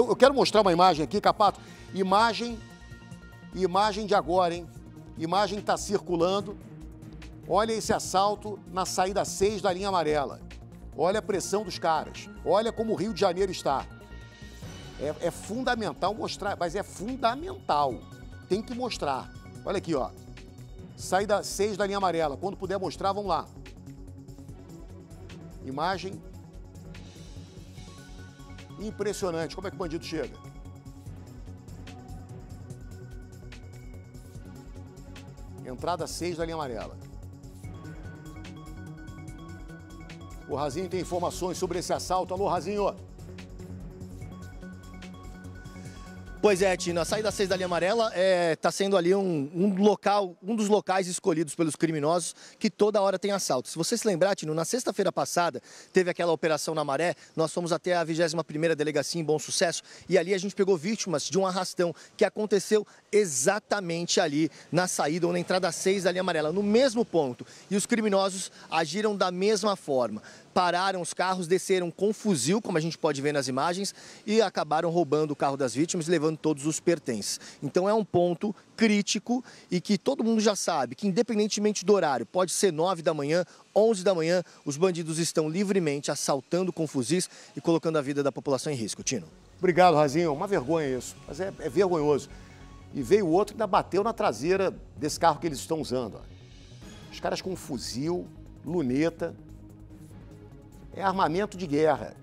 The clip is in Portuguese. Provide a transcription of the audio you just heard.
eu, eu quero mostrar uma imagem aqui, Capato. Imagem, imagem de agora, hein? Imagem está circulando. Olha esse assalto na saída 6 da linha amarela. Olha a pressão dos caras. Olha como o Rio de Janeiro está. É, é fundamental mostrar, mas é fundamental. Tem que mostrar. Olha aqui, ó. Saída 6 da linha amarela. Quando puder mostrar, vamos lá. Imagem. Impressionante. Como é que o bandido chega? Entrada 6 da linha amarela. O Razinho tem informações sobre esse assalto. Alô, Razinho. Pois é, Tina, a saída 6 da linha amarela está é, tá sendo ali um, um, local, um dos locais escolhidos pelos criminosos que toda hora tem assalto. Se você se lembrar, Tino, na sexta-feira passada teve aquela operação na Maré, nós fomos até a 21ª Delegacia em Bom Sucesso e ali a gente pegou vítimas de um arrastão que aconteceu exatamente ali na saída ou na entrada 6 da linha amarela, no mesmo ponto. E os criminosos agiram da mesma forma pararam os carros, desceram com fuzil, como a gente pode ver nas imagens, e acabaram roubando o carro das vítimas, levando todos os pertences. Então é um ponto crítico e que todo mundo já sabe que independentemente do horário, pode ser 9 da manhã, 11 da manhã, os bandidos estão livremente assaltando com fuzis e colocando a vida da população em risco. Tino. Obrigado, Razinho. Uma vergonha isso, mas é, é vergonhoso. E veio outro que ainda bateu na traseira desse carro que eles estão usando. Ó. Os caras com fuzil, luneta, é armamento de guerra.